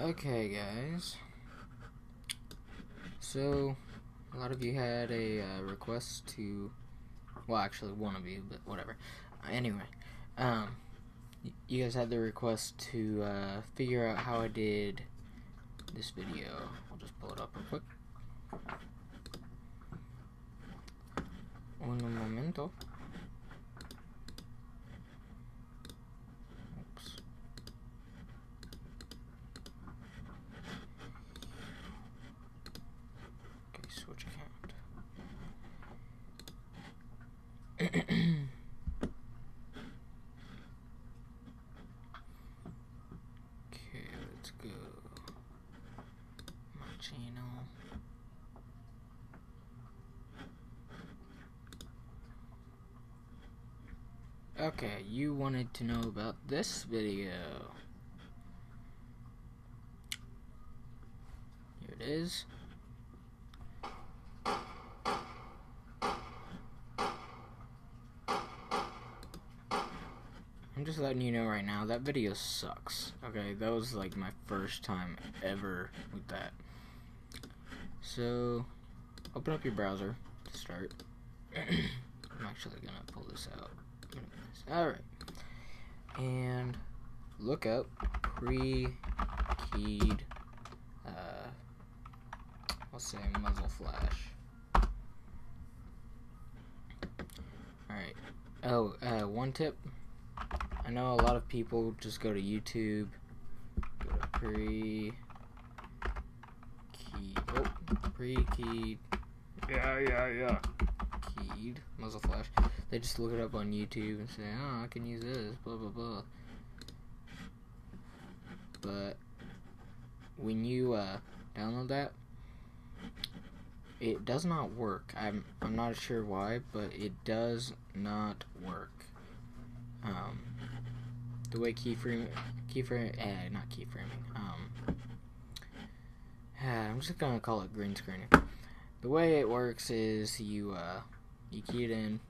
Okay, guys. So, a lot of you had a uh, request to, well, actually one of you, but whatever. Uh, anyway, um, you guys had the request to uh, figure out how I did this video. I'll just pull it up real quick. Un momento. Oops. Okay, switch account. okay, let's go. My channel. Okay, you wanted to know about this video. Here it is. I'm just letting you know right now that video sucks. Okay, that was like my first time ever with that. So, open up your browser to start. I'm actually gonna pull this out. Alright. And look up pre-keyed, uh, I'll say muzzle flash. Alright. Oh, uh, one tip. I know a lot of people just go to YouTube, go to pre keyed, oh, pre keyed, yeah, yeah, yeah, muzzle flash. They just look it up on YouTube and say, oh, I can use this, blah blah blah. But when you uh, download that, it does not work. I'm I'm not sure why, but it does not work. Um, the way keyframe, keyframe, eh, not keyframing. Um, I'm just gonna call it green screening. The way it works is you uh, you key it in,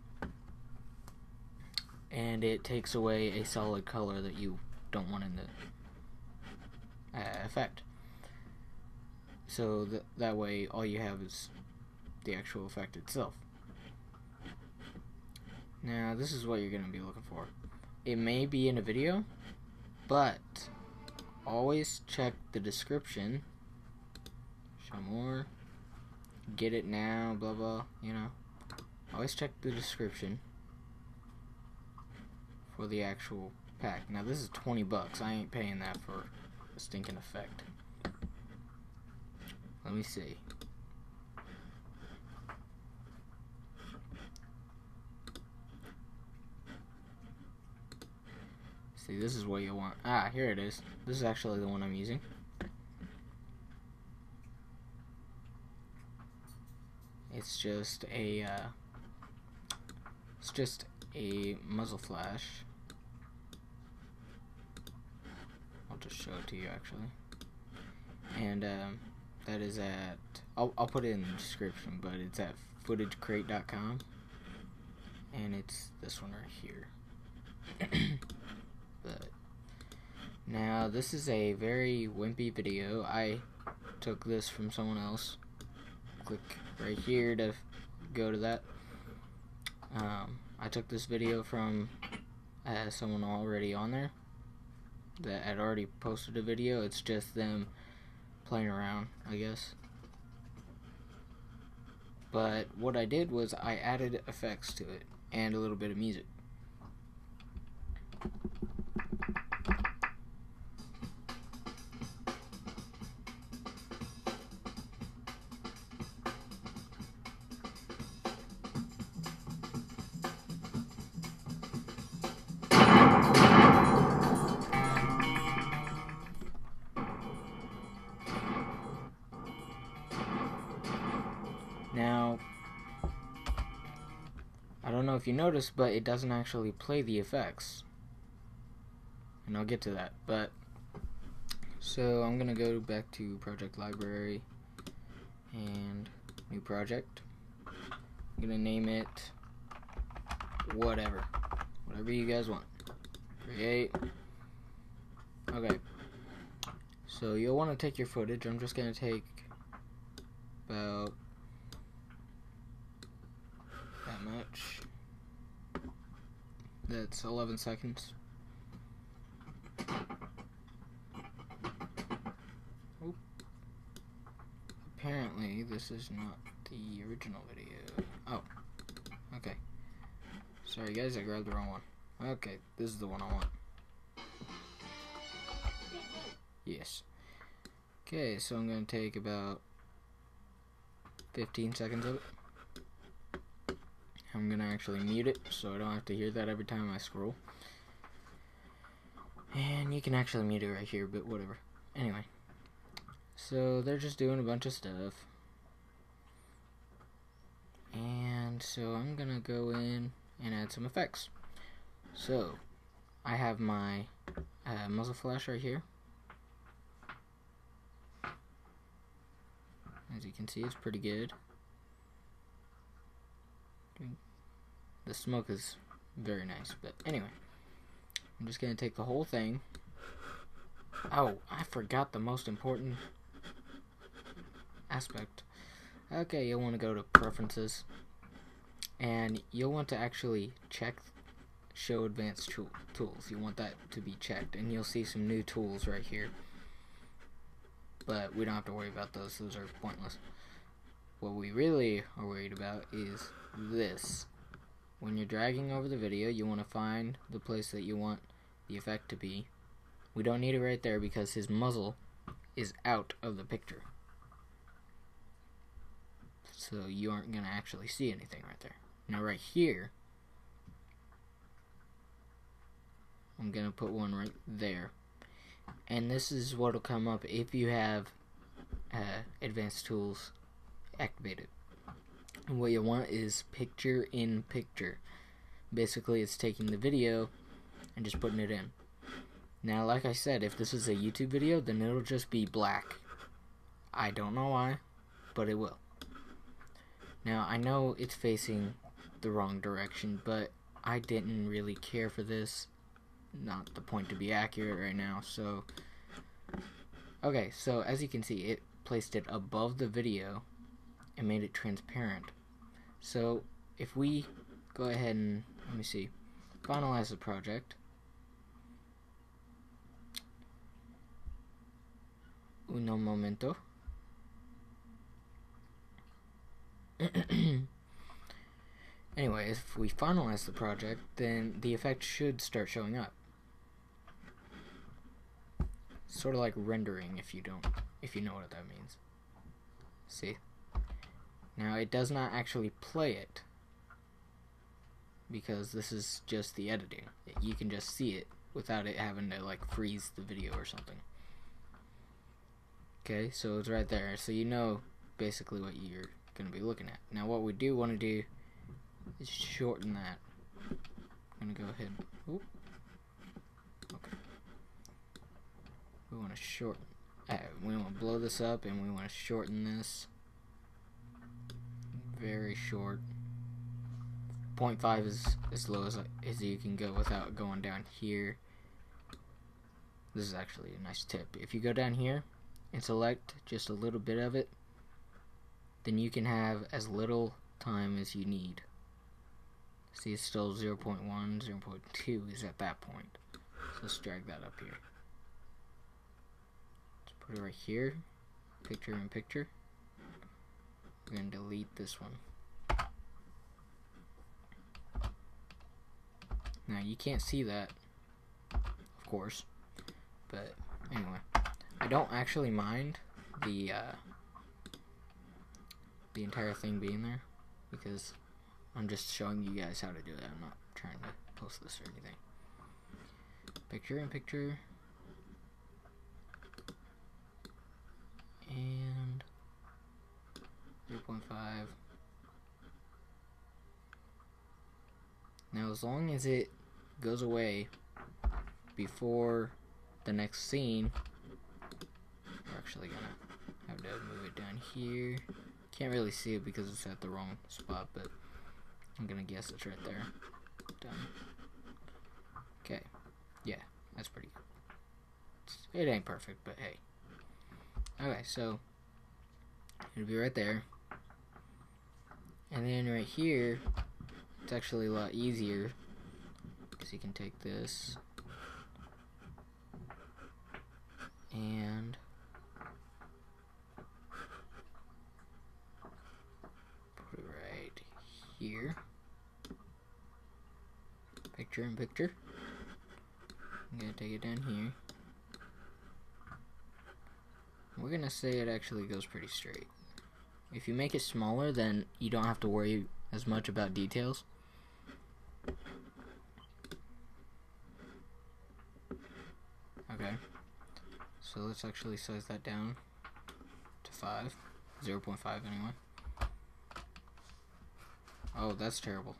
and it takes away a solid color that you don't want in the uh, effect. So th that way, all you have is the actual effect itself. Now, this is what you're going to be looking for. It may be in a video, but always check the description. Show more. Get it now, blah blah, you know. Always check the description for the actual pack. Now this is 20 bucks. I ain't paying that for a stinking effect. Let me see. See, this is what you want. Ah, here it is. This is actually the one I'm using. It's just a, uh, it's just a muzzle flash. I'll just show it to you actually. And um, that is at, I'll, I'll put it in the description, but it's at footagecrate.com. And it's this one right here. but now this is a very wimpy video. I took this from someone else. Click right here to go to that. Um, I took this video from uh, someone already on there that had already posted a video. It's just them playing around, I guess. But what I did was I added effects to it and a little bit of music. If you notice, but it doesn't actually play the effects. And I'll get to that. But, so I'm to go back to Project Library and new project. I'm to name it whatever. Whatever you guys want. Create. Okay. So you'll want to take your footage. I'm just to take about that much. That's 11 seconds. Oop. Apparently, this is not the original video. Oh, okay. Sorry guys, I grabbed the wrong one. Okay, this is the one I want. Yes. Okay, so I'm going to take about 15 seconds of it. I'm going to actually mute it so I don't have to hear that every time I scroll. And you can actually mute it right here, but whatever. Anyway. So they're just doing a bunch of stuff. And so I'm going to go in and add some effects. So, I have my uh, muzzle flash right here. As you can see, it's pretty good. The smoke is very nice, but anyway. I'm just going to take the whole thing. Oh, I forgot the most important aspect. Okay, you'll want to go to Preferences. And you'll want to actually check Show Advanced tool Tools. You want that to be checked. And you'll see some new tools right here. But we don't have to worry about those. Those are pointless. What we really are worried about is this. When you're dragging over the video, you want to find the place that you want the effect to be. We don't need it right there because his muzzle is out of the picture. So you aren't going to actually see anything right there. Now right here, I'm going to put one right there. And this is what will come up if you have uh, advanced tools activated. What you want is picture in picture. Basically, it's taking the video and just putting it in. Now, like I said, if this is a YouTube video, then it'll just be black. I don't know why, but it will. Now, I know it's facing the wrong direction, but I didn't really care for this. Not the point to be accurate right now, so... Okay, so as you can see, it placed it above the video and made it transparent. So, if we go ahead and, let me see, finalize the project, uno momento. anyway, if we finalize the project, then the effect should start showing up. Sort of like rendering if you don't, if you know what that means. See? Now it does not actually play it because this is just the editing. You can just see it without it having to like freeze the video or something. Okay, so it's right there. So you know basically what you're going to be looking at. Now what we do want to do is shorten that. I'm going to go ahead. Oop. Okay. We want to shorten. Uh, we want to blow this up and we want to shorten this. Very short. 0.5 is as low as, as you can go without going down here. This is actually a nice tip. If you go down here and select just a little bit of it, then you can have as little time as you need. See, it's still 0 0.1, 0 0.2 is at that point. So let's drag that up here. Let's put it right here, picture in picture. Going to delete this one. Now, you can't see that, of course, but anyway. I don't actually mind the, uh, the entire thing being there because I'm just showing you guys how to do it. I'm not trying to post this or anything. Picture in picture. And 3.5. Now as long as it goes away before the next scene, we're actually gonna have to move it down here. Can't really see it because it's at the wrong spot, but I'm gonna guess it's right there. Done. Okay. Yeah, that's pretty good. It ain't perfect, but hey, Okay, so it'll be right there. And then right here, it's actually a lot easier because you can take this and put it right here. Picture in picture. I'm gonna take it down here. We're gonna say it actually goes pretty straight. If you make it smaller, then you don't have to worry as much about details. Okay. So let's actually size that down to 5. 0 0.5 anyway. Oh, that's terrible.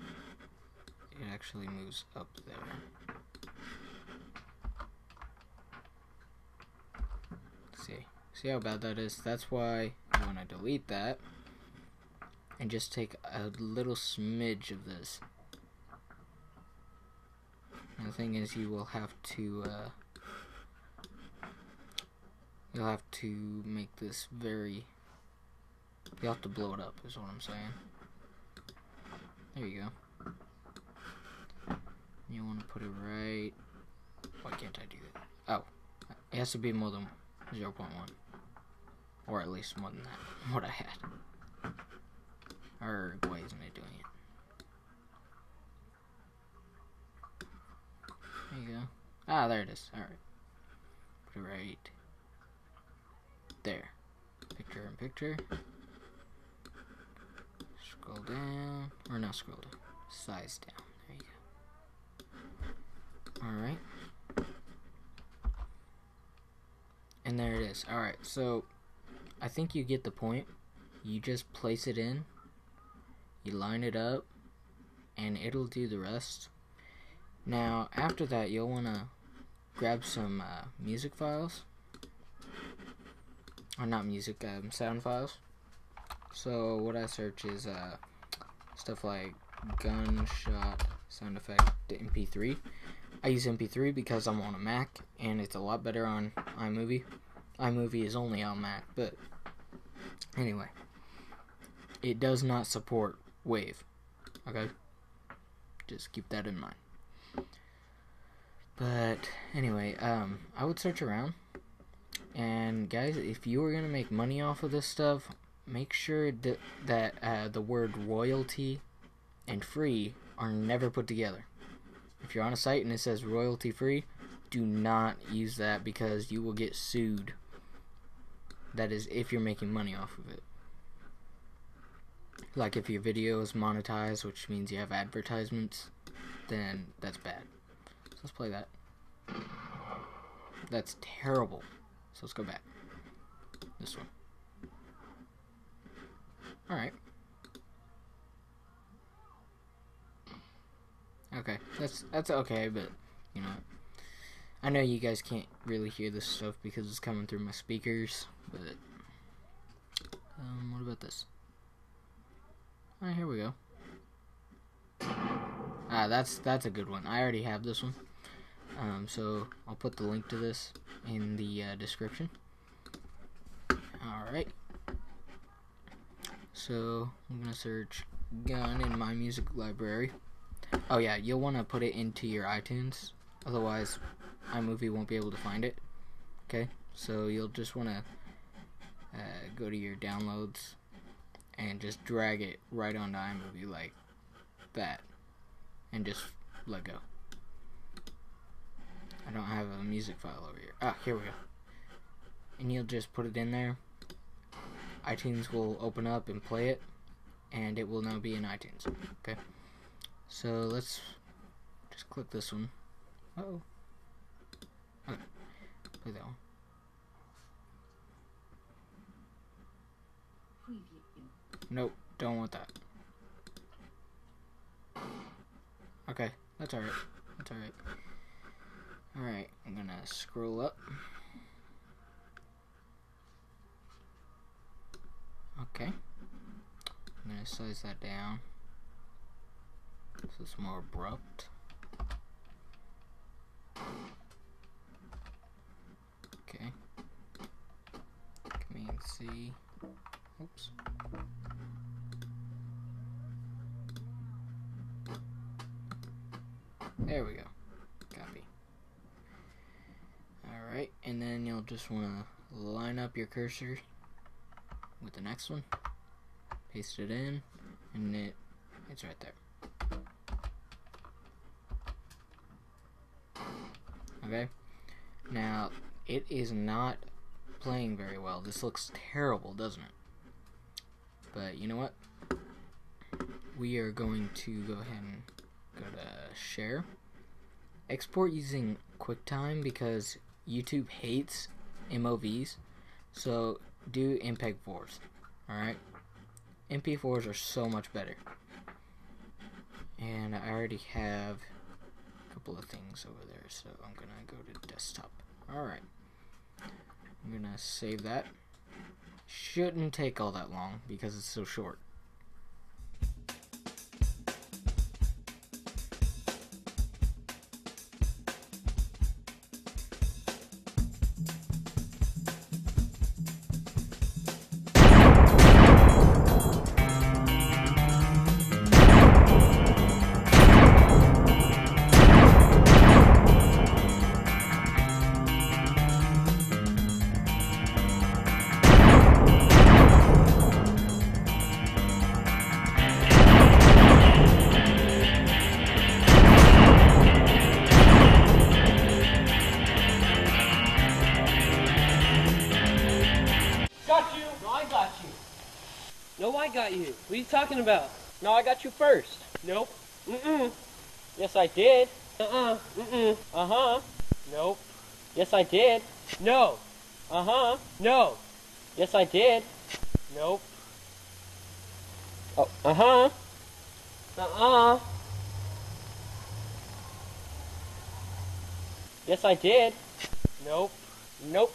It actually moves up there. see. See how bad that is? That's why you want to delete that and just take a little smidge of this. And the thing is, you will have to uh, you'll have to make this very. You have to blow it up, is what I'm saying. There you go. You want to put it right. Why can't I do that? Oh, it has to be more than 0 0.1. Or at least more than that, what I had. Or why isn't it doing it? There you go. Ah, there it is. Alright. Right there. Picture in picture. Scroll down. Or not scroll down. Size down. There you go. Alright. And there it is. Alright, so I think you get the point. You just place it in, you line it up, and it'll do the rest. Now, after that, you'll want to grab some uh, music files. Or not music, um, sound files. So, what I search is uh, stuff like gunshot sound effect MP3. I use MP3 because I'm on a Mac and it's a lot better on iMovie. iMovie is only on Mac, but anyway, it does not support Wave. Okay? Just keep that in mind. But anyway, um, I would search around. And guys, if you are gonna make money off of this stuff, make sure that that uh, the word royalty and free are never put together. If you're on a site and it says royalty free, do not use that because you will get sued. That is if you're making money off of it. Like if your video is monetized, which means you have advertisements, then that's bad. So let's play that. That's terrible. So let's go back. This one. Alright. Okay, that's that's okay, but you know, I know you guys can't really hear this stuff because it's coming through my speakers, but um, what about this? Alright, here we go. Ah, that's that's a good one. I already have this one, um, so I'll put the link to this in the uh, description. All right. So I'm gonna search gun in my music library. Oh yeah, you'll want to put it into your iTunes, otherwise iMovie won't be able to find it. Okay, so you'll just want to uh, go to your downloads and just drag it right onto iMovie like that, and just let go. I don't have a music file over here. Ah, here we go. And you'll just put it in there. iTunes will open up and play it, and it will now be in iTunes. Okay. So let's just click this one. Uh oh. That one. Nope, don't want that. Okay, that's alright. That's alright. Alright, I'm gonna scroll up. Okay. I'm gonna size that down. So it's more abrupt. Okay. See. Oops. There we go. Copy. Alright, and then you'll just want to line up your cursor with the next one. Paste it in, and it it's right there. Okay? Now, it is not playing very well. This looks terrible, doesn't it? But you know what? We are going to go ahead and go to share. Export using QuickTime because YouTube hates MOVs. So do MPEG 4s. Alright? MP4s are so much better. And I already have a couple of things over there, so I'm gonna go to desktop. Alright. I'm gonna save that. Shouldn't take all that long because it's so short. No, I got you. What are you talking about? No, I got you first. Nope. Mm-mm. Yes, I did. Uh-uh. Mm-mm. Uh-huh. Nope. Yes, I did. No. Uh-huh. No. Yes, I did. Nope. Oh, uh-huh. Uh-uh. Yes, I did. Nope. Nope.